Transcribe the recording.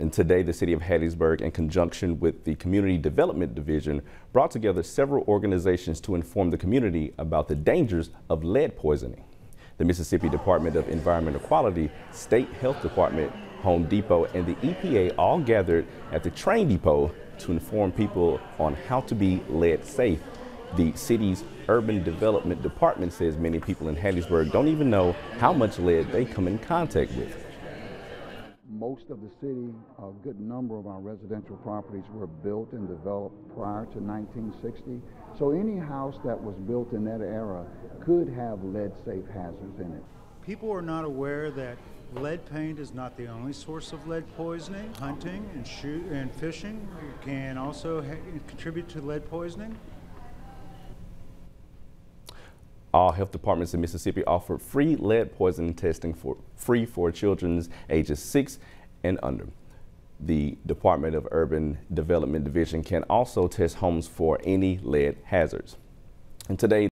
And today, the City of Hattiesburg, in conjunction with the Community Development Division, brought together several organizations to inform the community about the dangers of lead poisoning. The Mississippi Department of Environmental Quality, State Health Department, Home Depot, and the EPA all gathered at the train depot to inform people on how to be lead safe. The city's urban development department says many people in Hattiesburg don't even know how much lead they come in contact with. Most of the city, a good number of our residential properties were built and developed prior to 1960. So any house that was built in that era could have lead safe hazards in it. People are not aware that lead paint is not the only source of lead poisoning. Hunting and shoot and fishing can also contribute to lead poisoning. All health departments in Mississippi offer free lead poisoning testing for free for children ages 6 and under. The Department of Urban Development Division can also test homes for any lead hazards. And today